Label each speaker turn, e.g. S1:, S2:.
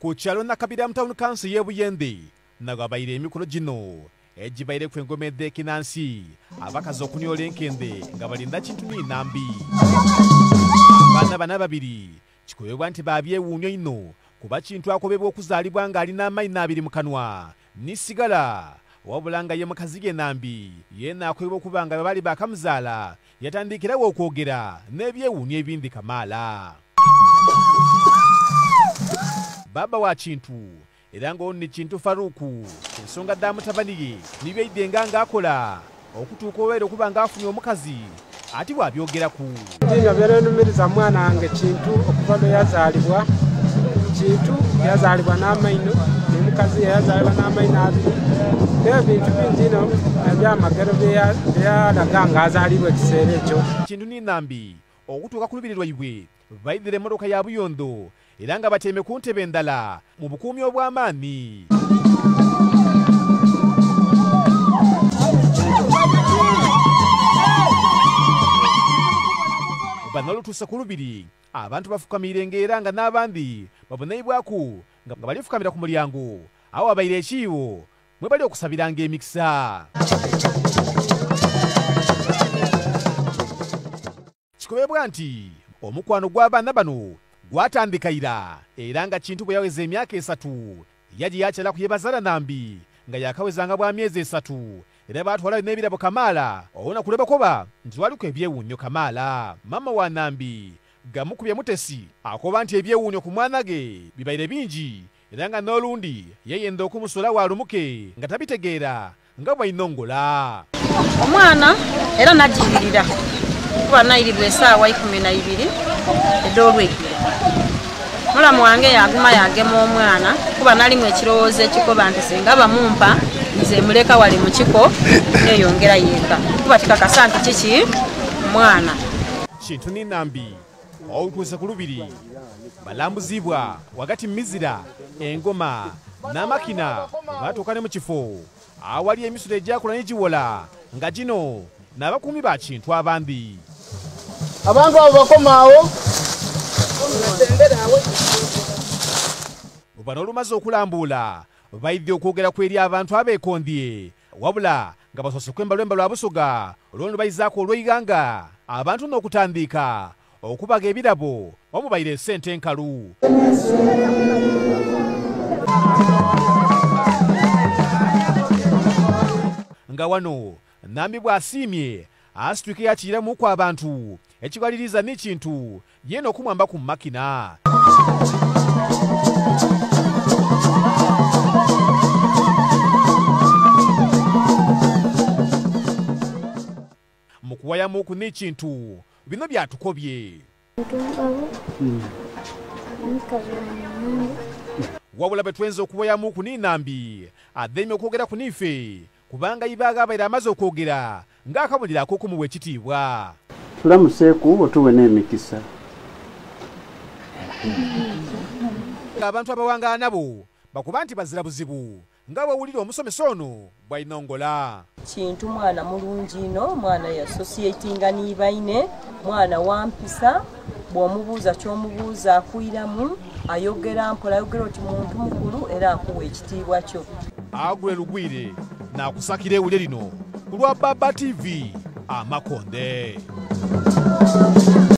S1: ku kyalo nakabira mu town council y'e buyende nagwabaire emikolo gino egibaire ku engoma edekinansi abakazi okunyola enkende nga balinda kintu ninambi abaana bana babiri kikubibwa nti babyewuunya ino. Kuba kintu akobebwa okuzaalibwa ng'alina amayina abiri mu kanwa nisigala wabula nga ye mukazi ge nambi yena akobebwa okuba nga bwe bali bakamuzaala yatandikirawo okwogera n'ebyewuunya ebindi kamaala baba wa kintu era ng'ono ni kintu faruuku ensonga dda mutabani ye nibyaidde nga ng'akola okutuuka olwaire okuba ng'afunye omukazi ati bw'abyogeraku
S2: ndinga byerenumiriza mwana wange kintu okuva lwe yazaalibwa. Kintu yazaalibwa n'amaino nemukazi yazaalibwa n'amaino abiri. N'ebintu bingi ino ebyamagero byeyalaga ng'azaalibwa ekiseera ekyo.
S1: Kintu ninambi okutuuka ku lubiri lwaibwe baidire emmotoka ya buyondo era nga batyeme ku ntebe endala mu bukuumi obw'amaanyi. Bano olutuuse ku lubiri abantu bafukamire ng'era nga n'abandi babonaibwaku nga balifukamira ku mulyango. Awo wabaire ekiibo mwe bali okusabiranga emikisa. Kikobebwa nti omukwano gw'abaana bano gwatandikayira era nga kintu bwe yaweza emyaka esatu yaji yakyala kuyebazaala nambi nga yakawezanga bwa myezi esatu. Era batwalayo n'ebirabo kamaala. Owona kulebakoba nti waliko ebyewuunyo kamaala. Mama wa nambi gamu ku byamutesi akoba nti ebyewuunyo ku mwana ge bibaire bingi. Era nga n'olundi yeyenda okumusula walumuke nga tabitegeera nga bwainongola
S3: omwana era najiririra kuba nayirirwa esaawa ikumi na ibiri edolweggulo mulamu wange yaguma yagema omwana kuba nalimu ekirowoozo ekikoba nti singa bamumpa nze muleka wali mu kiko neyongera yeeka kuba tikakasa nti kiki? Mwana.
S1: Kintu ninambi olutuuse ku lubiri. Balambuzibwa wagati mizira engoma n'amakina batuuka ne mu kifo. Awali emisulo egyakula negiwola nga gino n'abakuumi ba kintu abandi
S4: abantu abo bakomaawo
S1: bano olumaze okulambuula baidde okwogera ku eri abantu abeekondye wabula nga basoose kwemba lwemba lwa busoga olwono bayizaako olw'eiganga abantu n'okutandika okubaga ebirabo wamubaire esente enkalu. Nga wano nambi bw'asiimye asitwike yakiyiramuku abantu ekibaliriza n'ekintu yena okumwamba ku makina. Mu kuwayamuku n'ekintu bino byatukobye. Wabula bwe twenza okuwayamuku n'inambi addaime okwogera ku nife kubanga ibaaga abaire amaze okwogera ng'akabulira ak'okumuwa ekitiibwa
S4: tulamuseeku otuwe n'emikisa.
S1: Abantu abawangaala nabo bakuba nti bazira buzibu. Nga bwewulira omusomesa ono bw'ainongola
S5: kintu mwana mulungi ino mwana yasosietinga nibaine mwana wampisa bw'omubuuza ky'omubuuza akwiramu ayogera mpola ayogera oti muntu mukulu era akuwa ekitiibwa kyo.
S1: Agule lugwire n'akusakira ewulye lino ku lwa baba tv amakonde